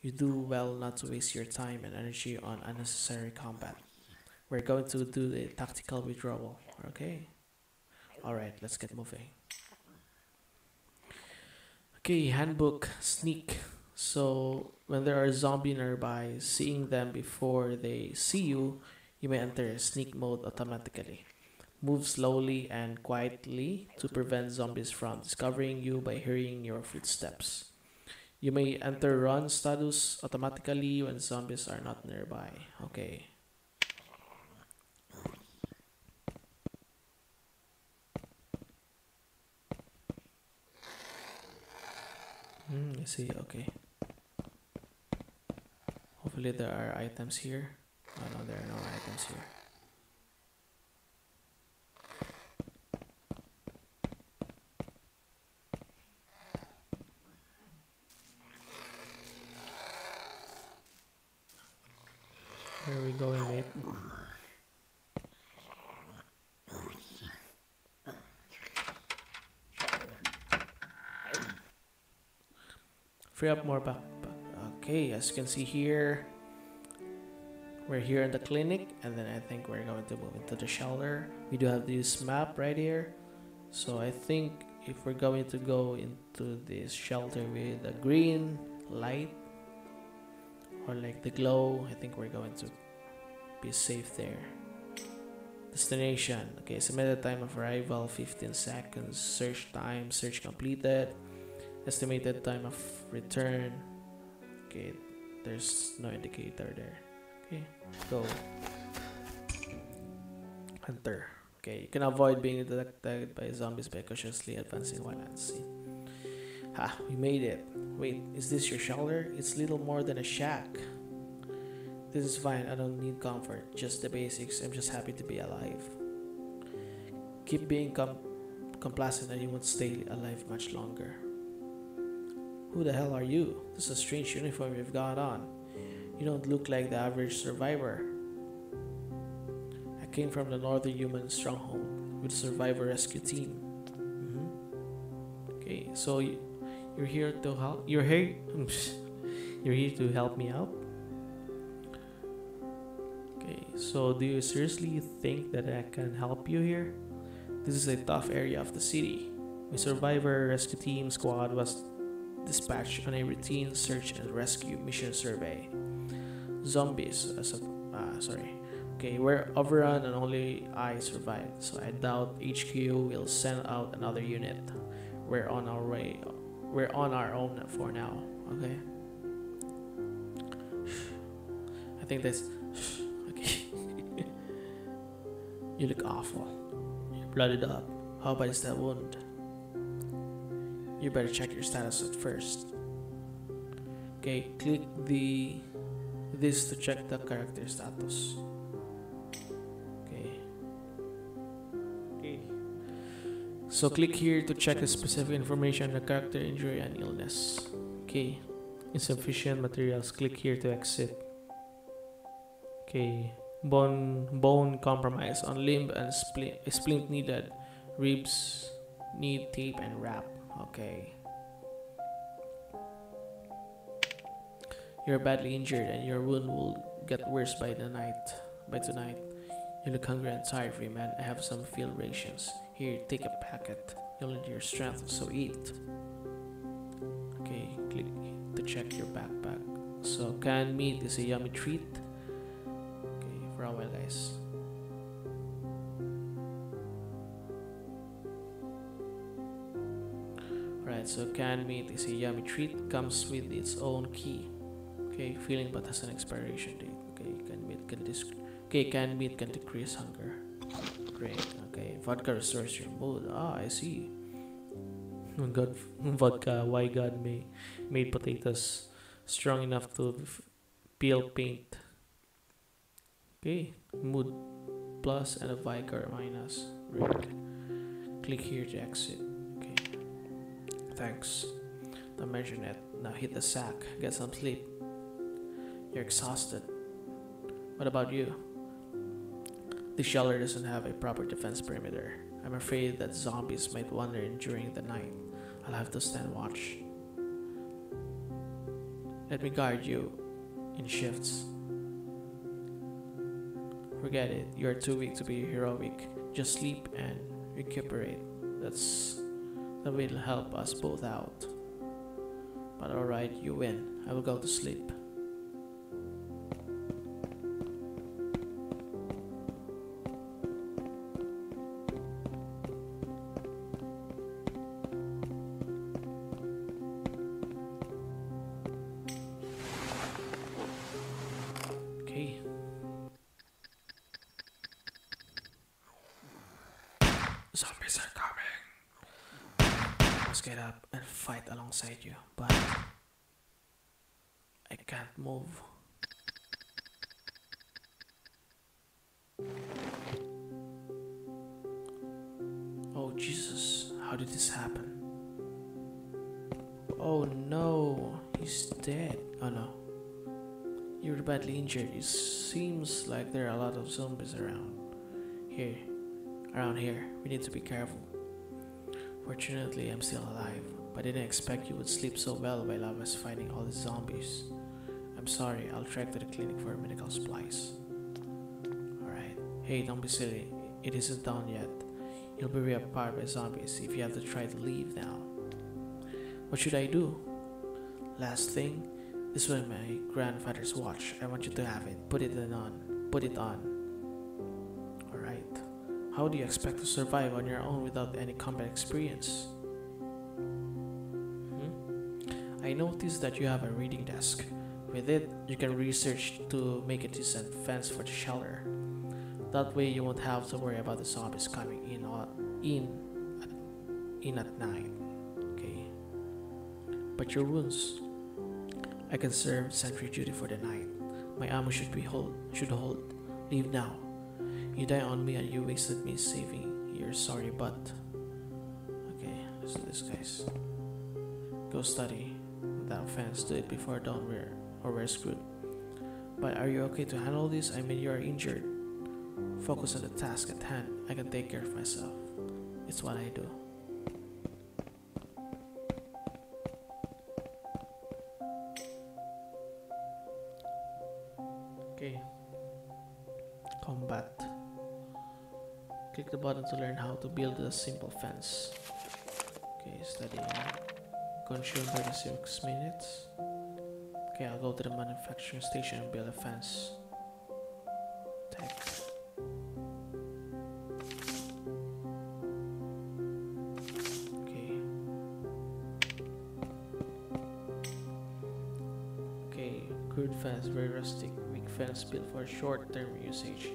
You do well not to waste your time and energy on unnecessary combat. We're going to do the tactical withdrawal, okay? Alright, let's get moving. Okay, handbook sneak. So, when there are zombies nearby, seeing them before they see you, you may enter sneak mode automatically. Move slowly and quietly to prevent zombies from discovering you by hearing your footsteps. You may enter run status automatically when zombies are not nearby. Okay. Hmm, I see, okay. Hopefully there are items here. Oh no, there are no items here. We going, mate? Free up more back. Okay, as you can see here, we're here in the clinic, and then I think we're going to move into the shelter. We do have this map right here, so I think if we're going to go into this shelter with the green light or like the glow, I think we're going to be safe there. Destination. Okay, submitted time of arrival 15 seconds. Search time, search completed. Estimated time of return. Okay, there's no indicator there. Okay, go. Hunter. Okay, you can avoid being detected by zombies by cautiously advancing while unseen. Ha, we made it. Wait, is this your shelter? It's little more than a shack. This is fine, I don't need comfort, just the basics. I'm just happy to be alive. Keep being com- complacent and you won't stay alive much longer. Who the hell are you? This is a strange uniform you've got on. You don't look like the average survivor. I came from the Northern Human Stronghold with a survivor rescue team. Mhm. Okay, so you, you're here to help. You're here. you're here to help me out. Okay, so do you seriously think that I can help you here? This is a tough area of the city. My survivor rescue team squad was dispatched on a routine search and rescue mission survey. Zombies, as a, uh, sorry. Okay, we're overrun and only I survived, so I doubt HQ will send out another unit. We're on our way. We're on our own for now. Okay. I think that's. You look awful. You're blooded up. How bad is that wound? You better check your status at first. Okay, click the this to check the character status. Okay. Okay. So click here to check the specific information on the character injury and illness. Okay. Insufficient materials. Click here to exit. Okay. Bone bone compromise on limb and splint, splint needed. Ribs need tape and wrap. Okay. You're badly injured and your wound will get worse by the night. By tonight. You look hungry and tired, Freeman. I have some field rations. Here, take a packet. You'll need your strength, so eat. Okay, click to check your backpack. So canned meat is a yummy treat. For. Alright, so canned meat is a yummy treat, comes with its own key. Okay, feeling but has an expiration date. Okay, canned meat can dis- Okay, canned meat can decrease hunger. Great. Okay, vodka restores your mood. Ah, I see. God, vodka. Why God made made potatoes strong enough to peel paint? Okay, mood plus and a Vicar minus. Great. Click here to exit. Okay. Thanks. Don't mention it. Now hit the sack. Get some sleep. You're exhausted. What about you? The shelter doesn't have a proper defense perimeter. I'm afraid that zombies might wander in during the night. I'll have to stand watch. Let me guard you in shifts. Forget it. You're too weak to be heroic. Just sleep and recuperate. That's that will help us both out. But alright, you win. I will go to sleep. Get up and fight alongside you, but I can't move. Oh Jesus, how did this happen? Oh no, he's dead. Oh no. You're badly injured. It seems like there are a lot of zombies around. Here, around here. We need to be careful. Fortunately, I'm still alive, but I didn't expect you would sleep so well while I was fighting all the zombies. I'm sorry, I'll trek to the clinic for medical supplies. Alright. Hey, don't be silly. It isn't done yet. You'll be ripped apart by zombies if you have to try to leave now. What should I do? Last thing, this was my grandfather's watch. I want you to have it. Put it on. Put it on. How do you expect to survive on your own without any combat experience? Hmm? I noticed that you have a reading desk. With it, you can research to make a decent fence for the shelter. That way, you won't have to worry about the zombies coming in or in at, in at night. Okay. But your wounds, I can serve sentry duty for the night. My ammo should be hold should hold. Leave now. You die on me and you wasted me saving You're sorry but. Okay, let's do this guys. Go study. Without fans, do it before dawn we're or we're screwed. But are you okay to handle this? I mean you are injured. Focus on the task at hand. I can take care of myself. It's what I do. Click the button to learn how to build a simple fence. Okay, study. Consume 36 minutes. Okay, I'll go to the manufacturing station and build a fence. Okay. Okay, crude fence, very rustic. Weak fence built for short-term usage.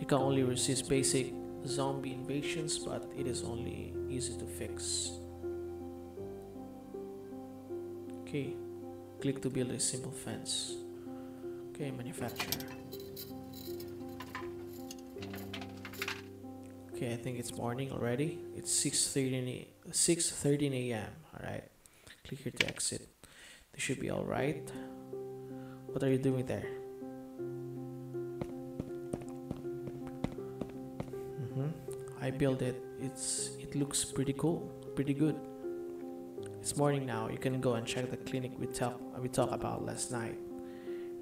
It can only resist basic zombie invasions, but it is only easy to fix. Okay, click to build a simple fence. Okay, manufacture. Okay, I think it's morning already. It's 6:13 6:13 a.m. All right. Click here to exit. This should be all right. What are you doing there? I built it. It's it looks pretty cool, pretty good. It's morning now. You can go and check the clinic we talk we talked about last night.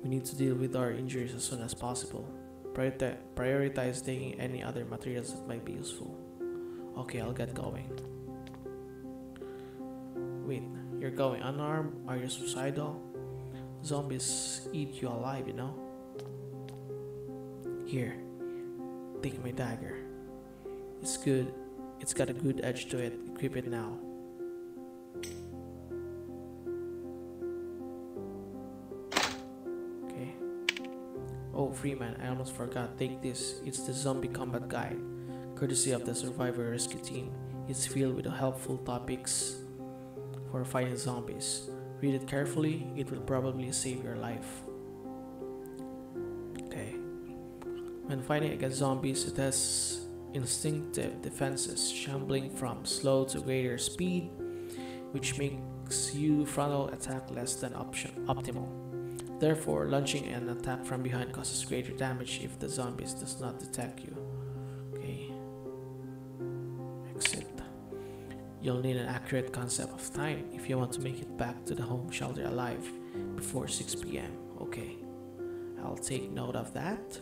We need to deal with our injuries as soon as possible. Prioritize taking any other materials that might be useful. Okay, I'll get going. Wait, you're going unarmed? Are you suicidal? Zombies eat you alive, you know? Here, take my dagger. It's good. It's got a good edge to it. Equip it now. Okay. Oh, Freeman, I almost forgot. Take this. It's the Zombie Combat Guide, courtesy of the Survivor Rescue Team. It's filled with helpful topics for fighting zombies. Read it carefully, it will probably save your life. Okay. When fighting against zombies, it has instinctive defenses, shambling from slow to greater speed, which makes you frontal attack less than option optimal. Therefore, launching an attack from behind causes greater damage if the zombies does not detect you. Okay. Exit. You'll need an accurate concept of time if you want to make it back to the home shelter alive. before 6 p.m. Okay, I'll take note of that.